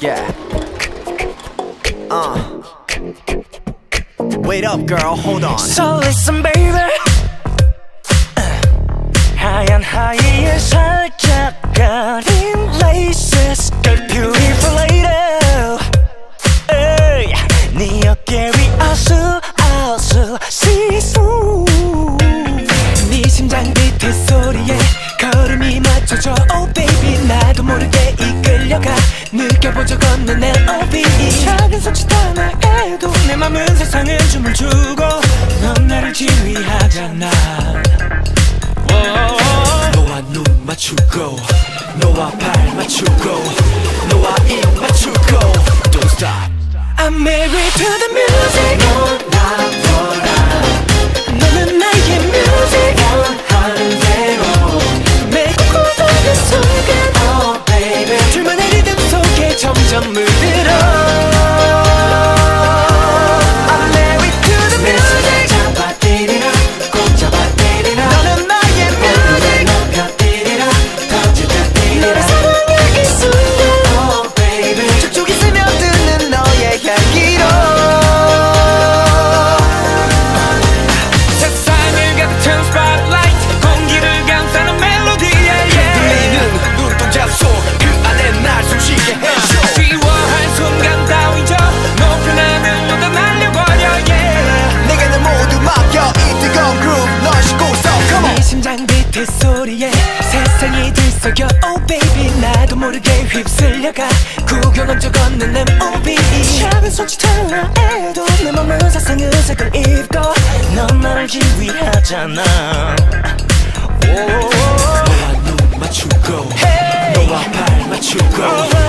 Yeah. Uh. Wait up, girl, hold on. So listen, baby. high 하얀 하이에 살짝 가린 laces. Girl, beautiful lady. Hey, 네 어깨 위 아수 아수 see through. 네 심장 비트 소리에 걸음이 맞춰져. Oh baby, 나도 모르게 이끌려가. 느껴본 적 없는 내 OB 작은 손짓 하나에도 내 맘은 세상을 춤을 추고 넌 나를 지휘하잖아. 너와 눈 맞추고 너와 발 맞추고 너와 입 맞추고. Don't stop. I'm married to the music. 거친 소리에 세상이 들썩여. Oh baby 나도 모르게 휩쓸려가. 구경 언적 없는 MOB 작은 손짓 하나에도 내 몸은 세상의 색을 입고 넌 나를 지휘하잖아. 너와 눈 맞추고 hey. 너와 발 맞추고.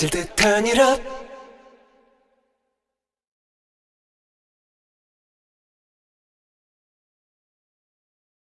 빠질 듯하니